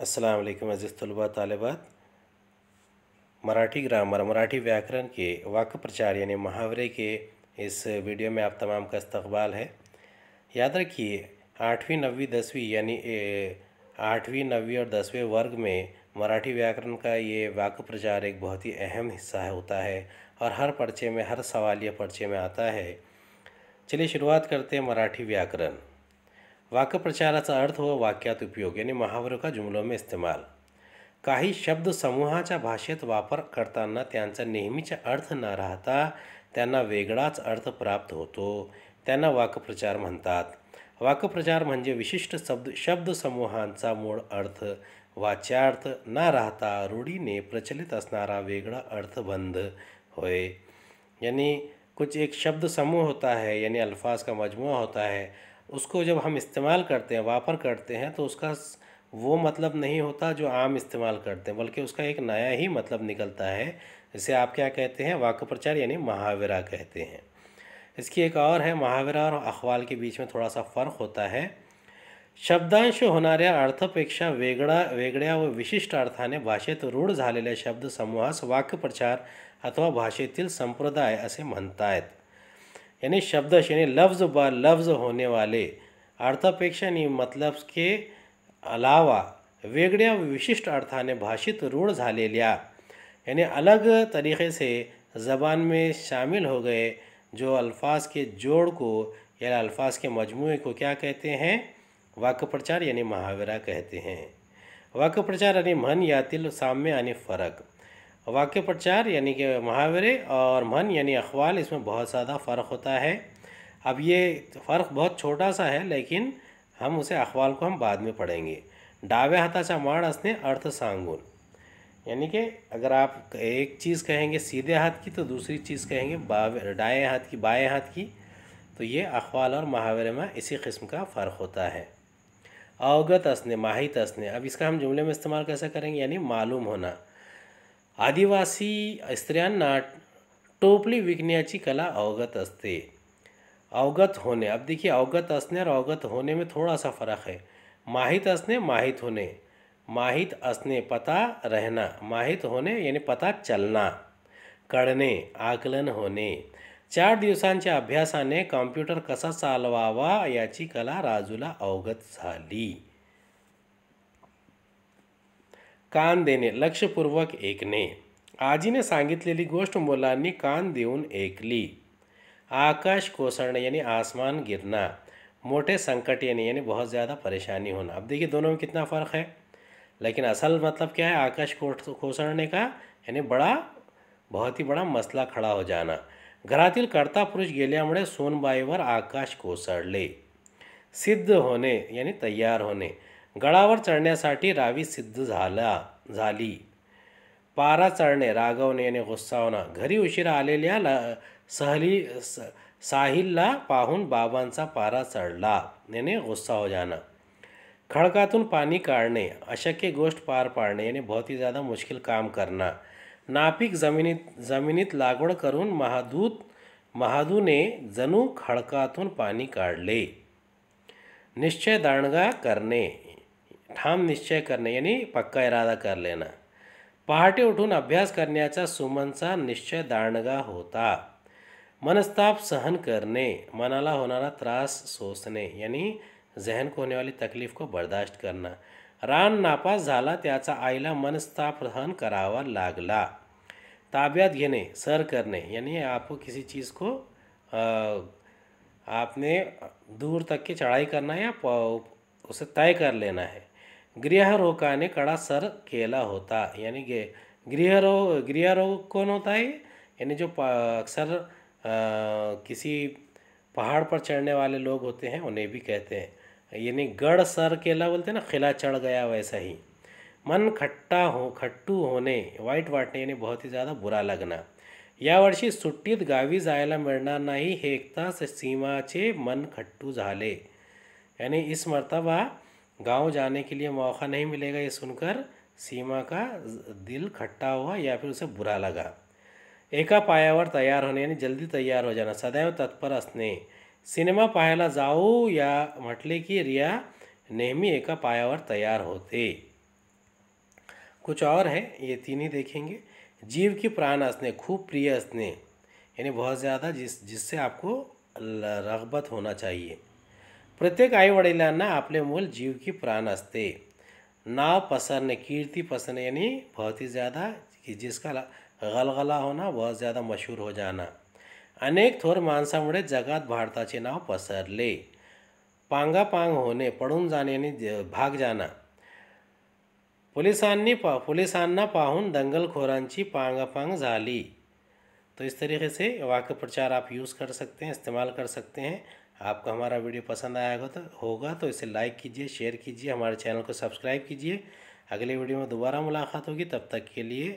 वालेकुम अज़ीज़ तलबा तालिबात। मराठी ग्रामर, मराठी व्याकरण के वाक्य प्रचार यानी मुहावरे के इस वीडियो में आप तमाम का इस्तकबाल है। याद रखिए, आठवीं, नवीं, दसवीं यानी आठवीं, नवीं और दसवें वर्ग में मराठी व्याकरण का ये वाक्य प्रचार एक बहुत ही अहम हिस्सा होता है और हर पर्चे में, हर सवाल या पर्चे में आता है। चलिए शुरुआत करते हैं मराठी व्याकरण। वाक्यप्रचाराचा अर्थ व वाक्यात उपयोग यानी का जुमलों में इस्तेमाल. काही शब्द समूहाच्या भाषेत वापर करताना त्यांचा नेहमीचा अर्थ न राहता त्यांना वेगळाच अर्थ प्राप्त होतो. त्यांना वाक्यप्रचार म्हणतात. वाक्यप्रचार म्हणजे विशिष्ट शब्द शब्दसमूहांचा मूळ अर्थ वाच्यार्थ न राहता रूढीने प्रचलित असणारा वेगळा अर्थबंध. होय. यानी कुछ एक शब्द समूह होता है यानी अल्फाज का मजमू होता है उसको जब हम इस्तेमाल करते हैं, वापर करते हैं तो उसका वो मतलब नहीं होता जो आम इस्तेमाल करते हैं, बल्कि उसका एक नया ही मतलब निकलता है। इसे आप क्या कहते हैं? वाक्य प्रचार यानी महावरा कहते हैं। इसकी एक और है, महावरा और अखवाल के बीच में थोड़ा सा फ़र्क होता है। शब्दांश होणाऱ्या अर्थपेक्षा वेगळा वेगळ्या व विशिष्ट अर्थाने भाषेत रूढ झालेल्या शब्दसमूहास वाक्यप्रचार अथवा भाषेतील संप्रदाय असे म्हणतायत। यानी शब्द यानी लफ्ज़ ब, लफ्ज़ होने वाले अर्थापेक्षा, यानी मतलब के अलावा वेगळ्या विशिष्ट अर्थाने भाषित रूढ़ झालेल्या यानी अलग तरीक़े से ज़बान में शामिल हो गए जो अल्फाज के जोड़ को या अल्फाज के मजमू को क्या कहते हैं? वाक्य प्रचार यानी महावरा कहते हैं। वाक्य प्रचार यानी मन या तिल साम्य, यानी फ़र्क। वाक्य प्रचार यानी कि मुहावरे और मन यानी अखवाल, इसमें बहुत ज़्यादा फ़र्क होता है। अब ये फ़र्क बहुत छोटा सा है, लेकिन हम उसे अखवाल को हम बाद में पढ़ेंगे। डावे हाथाचा माड़ असने अर्थ सांगुन। यानी कि अगर आप एक चीज़ कहेंगे सीधे हाथ की तो दूसरी चीज़ कहेंगे बावे डाए हाथ की, बाएँ हाथ की। तो ये अखवाल और मुहावरे में इसी किस्म का फ़र्क होता है। अवगत असने, माहित असने। अब इसका हम जुमले में इस्तेमाल कैसे करेंगे? यानी मालूम होना। आदिवासी स्त्रियांना टोपली विकण्याची कला अवगत असते. अवगत होणे अब देखिए अवगत असने और अवगत होने में थोड़ा सा फ़र्क है। माहीत माहीत होणे। माहीत असणे पता रहना। माहीत होणे याने पता चलना। कळणे आकलन होणे चार दिवसांच्या अभ्यासाने कॉम्प्युटर कसा चालवावा याची कला राजूला अवगत झाली. कान देणे, लक्षपूर्वक ऐकणे. आजीने सांगितलेली गोष्ट मुलांनी कान देऊन ऐकली. आकाश कोसळणे यानी आसमान गिरना मोटे संकट यानी यानी बहुत ज़्यादा परेशानी होना अब देखिए दोनों में कितना फ़र्क है? लेकिन असल मतलब क्या है? आकाश कोसळणे का यानी बड़ा, बहुत ही बड़ा मसला खड़ा हो जाना. घरातील कर्ता पुरुष गेल्यामुळे सोनबाईवर आकाश कोसळले. सिद्ध होणे यानी तयार होणे. गळावर चढण्यासाठी रावी सिद्ध झाला झाली. पारा चढणे रागवणे याने गुस्सावणं. घरी उशिरा आलेल्या ला सहली स साहिलला पाहून बाबांचा पारा चढला. याने गुस्सा हो जाणं. खडकातून पाणी काढणे अशक्य गोष्ट पार पाडणे याने बहुत ही ज़्यादा मुश्किल काम करना नापीक जमिनीत जमिनीत लागवड करून महादूत महादूने जणू खडकातून पाणी काढले. निश्चय दांडगा करणे. ठाम निश्चय करणे, यानी पक्का इरादा कर लेना। पहाटे उठून अभ्यास करण्याचा सुमनचा निश्चय दांडगा होता. मनस्ताप सहन करने मनाला होणारा त्रास सोसणे, यानी जहन को होने वाली तकलीफ़ को बर्दाश्त करना। रान नापास झाला आईला मनस्ताप सहन करावा लागला. ताब्यात घेणे, सर करने यानी आपको किसी चीज़ को आपने दूर तक की चढ़ाई करना है या उसे तय कर लेना है। गृहरोगाने कड़ा सर केला होता. यानी कि गृहरोग गृहरोग कौन होता है? यानी जो अक्सर किसी पहाड़ पर चढ़ने वाले लोग होते हैं, उन्हें भी कहते हैं। यानी गढ़ सर केला बोलते हैं ना, खिला चढ़ गया वैसा ही। मन खट्टा हो, खट्टू होने वाईट वाटणे यानी बहुत ही ज़्यादा बुरा लगना। यावर्षी सुट्टीत गावी जायला मिळणार नाही, हे ऐकताच सीमाचे मन खट्टू झाले. यानी इस मर्तबा गाँव जाने के लिए मौका नहीं मिलेगा ये सुनकर सीमा का दिल खट्टा हुआ या फिर उसे बुरा लगा। एका पायावर तयार होणे यानी जल्दी तयार हो जाना। सदैव तत्पर असणे सिनेमा पाहायला जाऊ या म्हटले की रिया नेहमी एका पायावर तयार होते। कुछ और है, ये तीन ही देखेंगे। जीव की प्राण असने खूब प्रिय असने यानी बहुत ज़्यादा जिस, जिससे आपको रगबत होना चाहिए। प्रत्येक आई वडिलांना आपले मूल जीव की प्राण असते. नाव पसरने कीर्ति पसरने यानी बहुत ही ज़्यादा कि जिसका गलगला होना बहुत ज़्यादा मशहूर हो जाना. अनेक थोर माणसामुळे जगात भारताचे नाव पसरले. पांगापांग होणे, पडून जाणे आणि भाग जाना. पोलिसांनी पा, पोलिसांना पाहून दंगलखोरांची पांगापांग झाली. तो इस तरीके से वाक्य प्रचार आप यूज़ कर सकते हैं, इस्तेमाल कर सकते हैं. आपको हमारा वीडियो पसंद आया आएगा तो होगा तो इसे लाइक कीजिए शेयर कीजिए, हमारे चैनल को सब्सक्राइब कीजिए। अगले वीडियो में दोबारा मुलाकात होगी, तब तक के लिए